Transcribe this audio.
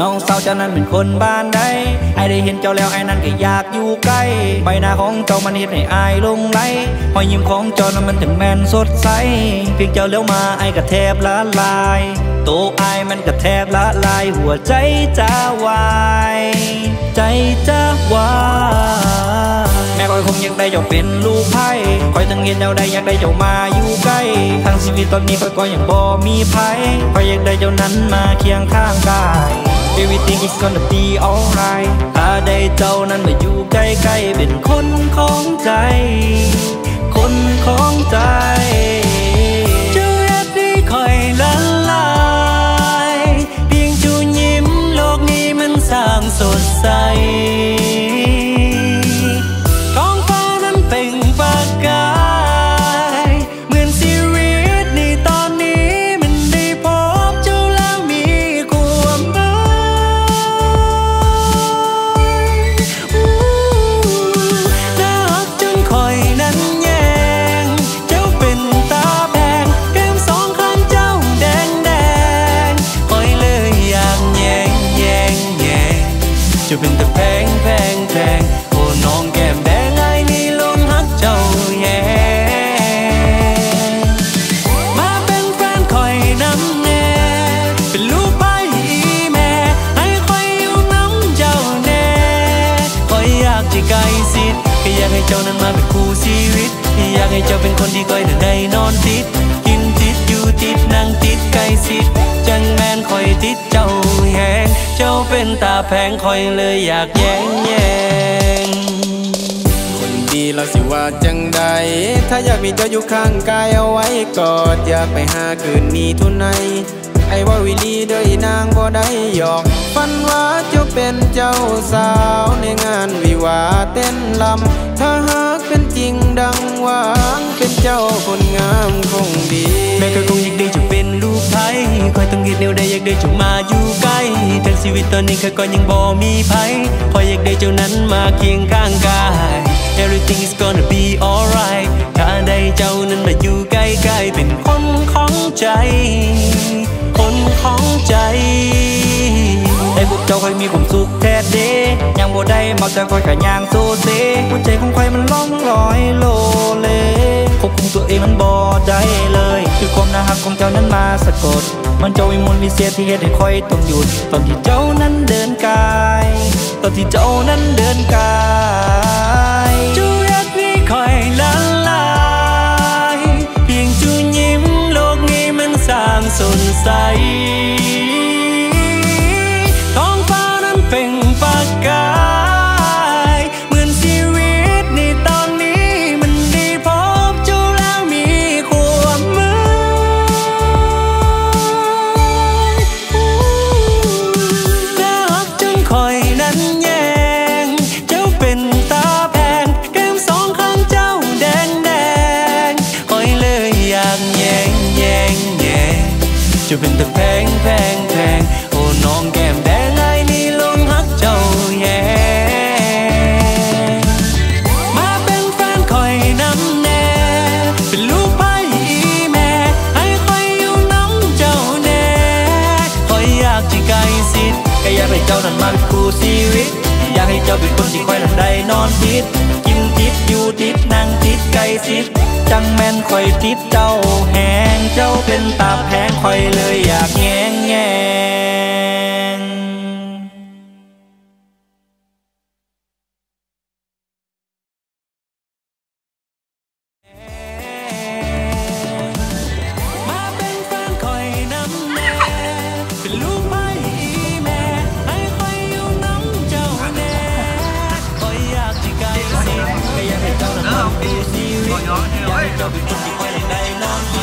น้องสาวเจ้านั้นเป็นคนบ้านใดไอได้เห็นเจ้าแล้วไอนั้นก็อยากอยู่ใกล้ใบหน้าของเจ้ามันเห็นให้อายลงไหลหอยยิ้มของเจ้านั้นมันถึงแมนสดใสเพียงเจ้าเลี้ยวมาไอก็แทบละลายโตไอมันก็แทบละลายหัวใจจะวายใจจะวายแม่คอยคงยังได้เจ้าเป็นลูกไพ่คอยตั้งเงินเจ้าได้อยากได้เจ้ามาอยู่ใกล้ทั้งชีวิตตอนนี้คอยก็ยังบ่มีไพ่คอยอยากได้เจ้านั้นมาเคียงข้างกาย Everything is gonna be alright ถ้าได้เจ้านั้นมาอยู่ใกล้ๆเป็นคนของใจ คนของใจสดใส จะเป็นแต่แพงแพงแพงโอ้น้องแก้มแดงไอ้นี่ลงฮักเจ้าแย่มาเป็นแฟนคอยน้ำแน่เป็นลูกไปอีแม่ให้คอยอยู่น้ำเจ้าแน่คอยอยากจะใกล้ชิดก็อยากให้เจ้านั้นมาเป็นคู่ชีวิตอยากให้เจ้าเป็นคนที่คอยได้นอนติดกินติดอยู่ติดนั่งติดใกล้ชิดจังแมนคอยติดเจ้า เป็นตาแพงคอยเลยอยากแย่งแย่งคนดีเราสิว่าจังใด ถ้าอยากมีเจ้าอยู่ข้างกายเอาไว้กอดอยากไปหาคืนนี้ทุนไหนไอ้ว่าวิลีเด้ยนางบ่ได้หยอก ฝันว่าเจ้าเป็นเจ้าสาวในงานวิวาเต้นลำ ถ้าหากเป็นจริงดังหวางเป็นเจ้าคนงามคงดีแม่ก็คง คอยต้องเฮ็ดแนวใดอยากได้เจ้ามาอยู่ใกล้ทั้งชีวิตตอนนี้ข้อยก็ยังบ่มีไผคอยอยากได้เจ้านั้นมาเคียงข้างกาย Everything is gonna be alright ถ้าได้เจ้านั้นมาอยู่ใกล้ๆเป็นคนของใจ คนของใจให้พวกเจ้าคอยมีความสุขแท้เด้ยังบ่ได้มาแต่คอยขยางโซเซหัวใจของใครมันล่องลอยโลเล ควบคุมตัวเองมันบ่ได้เลย คือความน่ารักของเจ้านั้นมาสะกด มันเจ้าวิมลวิเศษที่เฮ็ดให้คอยต้องหยุด ตอนที่เจ้านั้นเดินกาย ตอนที่เจ้านั้นเดินกายจูอยากมีคอยละลายเพียงจูยิ้มโลกนี้มันสร้างสดใสท้องฟ้านั้นเปล่งประกา จะเป็นแต่แพงแพงแพงโอ้น้องแก้มแดงไอ้นี่ลงฮักเจ้าแย่มาเป็นแฟนคอยน้ำแน่เป็นลูกไพ่อีแม่ให้คอยอยู่น้ำเจ้าแน่คอยอยากจะใกล้ชิดก็อยากให้เจ้านั้นมาเป็นคู่ชีวิต อยากให้เจ้าเป็นคนที่คอยนั้นได้นอนติด ติดใกล้ชิดจังแม่นคอยติดเจ้าแหงเจ้าเป็นตาแพงคอยเลยอยากแงงแงงากให้เจ้าเป็นคนที่คอยได้นอนคิ